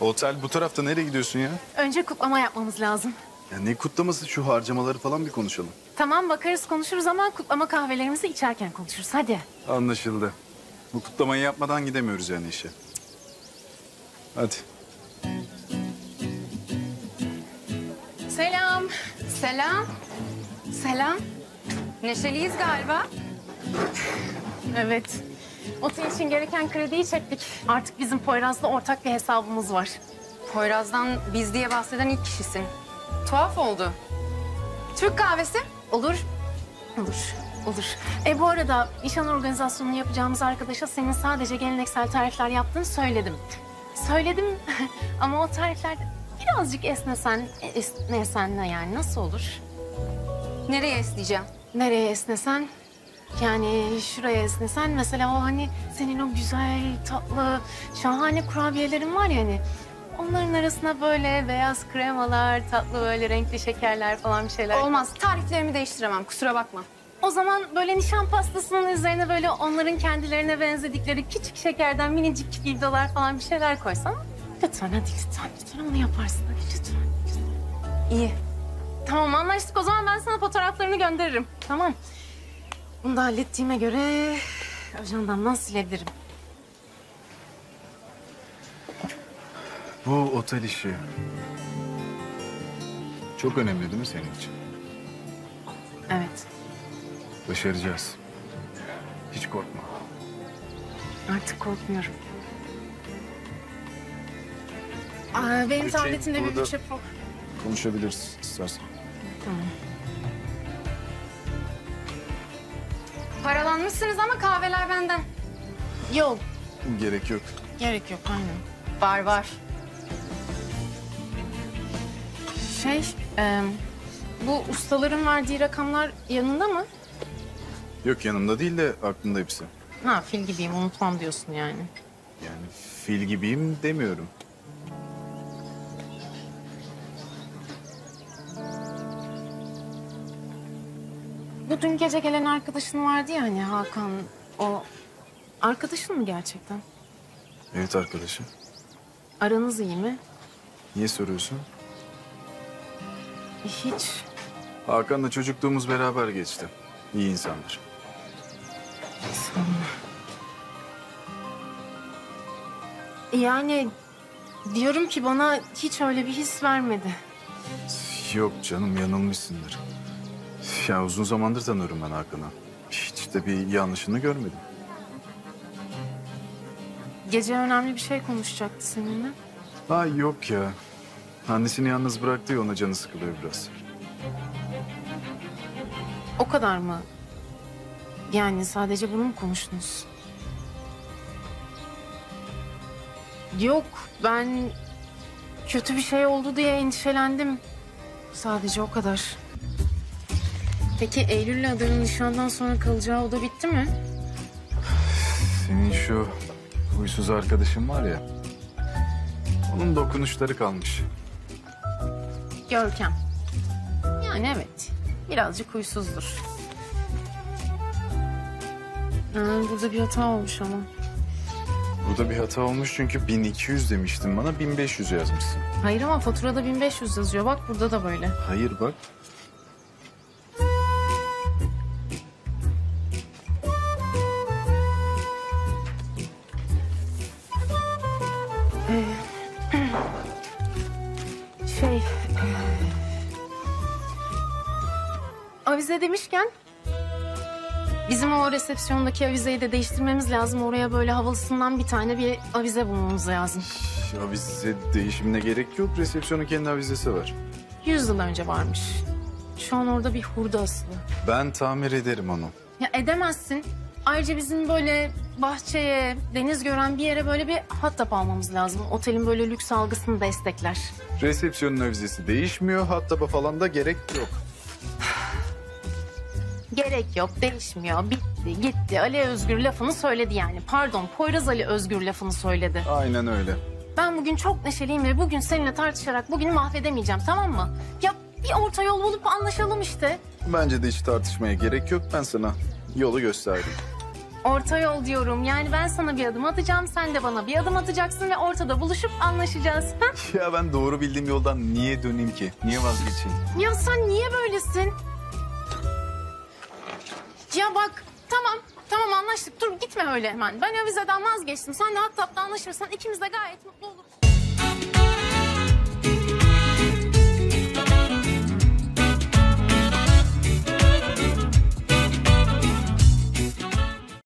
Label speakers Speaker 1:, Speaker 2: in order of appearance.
Speaker 1: Otel bu tarafta nereye gidiyorsun ya?
Speaker 2: Önce kutlama yapmamız lazım.
Speaker 1: Ya ne kutlaması şu harcamaları falan bir konuşalım.
Speaker 2: Tamam bakarız konuşuruz ama kutlama kahvelerimizi içerken konuşuruz. Hadi.
Speaker 1: Anlaşıldı. Bu kutlamayı yapmadan gidemiyoruz yani işe. Hadi.
Speaker 2: Selam.
Speaker 3: Selam. Selam. Neşeliyiz galiba.
Speaker 2: Evet. Otel için gereken krediyi çektik. Artık bizim Poyraz'la ortak bir hesabımız var.
Speaker 3: Poyraz'dan biz diye bahseden ilk kişisin. Tuhaf oldu. Türk kahvesi.
Speaker 2: Olur. Olur. Olur. E bu arada nişan organizasyonunu yapacağımız arkadaşa senin sadece geleneksel tarifler yaptığını söyledim. Söyledim ama o tariflerde birazcık esnesen, esnesen yani nasıl olur?
Speaker 3: Nereye esneyeceğim?
Speaker 2: Nereye esnesen? Yani şuraya esnesen mesela o hani senin o güzel, tatlı, şahane kurabiyelerin var ya hani. Onların arasına böyle beyaz kremalar, tatlı böyle renkli şekerler falan bir şeyler.
Speaker 3: Olmaz. Tariflerimi değiştiremem. Kusura bakma.
Speaker 2: O zaman böyle nişan pastasının üzerine böyle onların kendilerine benzedikleri küçük şekerden minicik bildolar falan bir şeyler koysan. Lütfen hadi lütfen, lütfen onu yaparsın hadi lütfen.
Speaker 3: İyi.
Speaker 2: Tamam anlaştık o zaman ben sana fotoğraflarını gönderirim. Tamam. Bunu da hallettiğime göre ajandamdan silebilirim.
Speaker 1: Bu otel işi çok önemli değil mi senin için?
Speaker 2: Evet
Speaker 1: Başaracağız. Hiç korkma.
Speaker 2: artık korkmuyorum. Aa, benim tabletimde bir bütçe pro...
Speaker 1: Konuşabiliriz istersen.
Speaker 3: Paralanmışsınız ama kahveler benden.
Speaker 2: Yok
Speaker 1: Gerek yok.
Speaker 2: gerek yok aynen.
Speaker 3: Var var.
Speaker 2: Şey e, bu ustaların verdiği rakamlar yanında mı?
Speaker 1: Yok yanımda değil de aklımda hepsi.
Speaker 2: Ha fil gibiyim unutmam diyorsun yani.
Speaker 1: Yani fil gibiyim demiyorum.
Speaker 2: Bu dün gece gelen arkadaşın vardı ya hani Hakan o arkadaşın mı gerçekten?
Speaker 1: Evet arkadaşım.
Speaker 2: Aranız iyi mi?
Speaker 1: Niye soruyorsun?
Speaker 2: Hiç.
Speaker 1: Hakan'la çocukluğumuz beraber geçti. İyi insandır.
Speaker 2: Yani diyorum ki bana hiç öyle bir his vermedi.
Speaker 1: Yok canım yanılmışsındır. Ya uzun zamandır tanıyorum ben Hakan'ı. Hiç de bir yanlışını görmedim.
Speaker 2: Gece önemli bir şey konuşacaktı seninle.
Speaker 1: Ha yok ya. Annesini yalnız bıraktı ya ona canı sıkılıyor biraz.
Speaker 2: O kadar mı? Yani sadece bunu mu konuştunuz? Yok ben kötü bir şey oldu diye endişelendim. Sadece o kadar. Peki Eylül'le Adan'ın nişandan sonra kalacağı oda bitti mi?
Speaker 1: Senin şu huysuz arkadaşın var ya. Onun dokunuşları kalmış.
Speaker 2: Görkem. Yani evet. Birazcık huysuzdur. Ha, burada bir hata olmuş ama.
Speaker 1: Burada bir hata olmuş çünkü 1200 demiştin bana 1500 yazmışsın.
Speaker 2: Hayır ama faturada 1500 yazıyor. Bak burada da böyle.
Speaker 1: Hayır bak.
Speaker 2: Şey... Avize demişken... Bizim o resepsiyondaki avizeyi de değiştirmemiz lazım. Oraya böyle havalısından bir tane bir avize bulmamız lazım.
Speaker 1: Ya bize değişimine gerek yok. Resepsiyonun kendi avizesi var.
Speaker 2: Yüz yıl önce varmış. Şu an orada bir hurda asılı.
Speaker 1: Ben tamir ederim onu.
Speaker 2: Ya edemezsin. Ayrıca bizim böyle bahçeye, deniz gören bir yere böyle bir hattap almamız lazım. Otelin böyle lüks algısını destekler.
Speaker 1: Resepsiyonun avizesi değişmiyor. Hatta falan da gerek yok.
Speaker 2: Gerek yok, değişmiyor, bitti, gitti. Ali Özgür lafını söyledi yani. Pardon, Poyraz Ali Özgür lafını söyledi.
Speaker 1: Aynen öyle.
Speaker 2: Ben bugün çok neşeliyim ve bugün seninle tartışarak bugünü mahvedemeyeceğim, tamam mı? Ya bir orta yol bulup anlaşalım işte.
Speaker 1: Bence de hiç tartışmaya gerek yok. Ben sana yolu gösterdim.
Speaker 2: Orta yol diyorum. Yani ben sana bir adım atacağım, sen de bana bir adım atacaksın ve ortada buluşup anlaşacağız. Ha?
Speaker 1: Ya ben doğru bildiğim yoldan niye döneyim ki? Niye vazgeçeyim?
Speaker 2: Ya sen niye böylesin? Ya bak tamam tamam anlaştık dur gitme öyle hemen. Ben o vizeden vazgeçtim. Sen de hatta anlaşırsan ikimiz de gayet mutlu oluruz.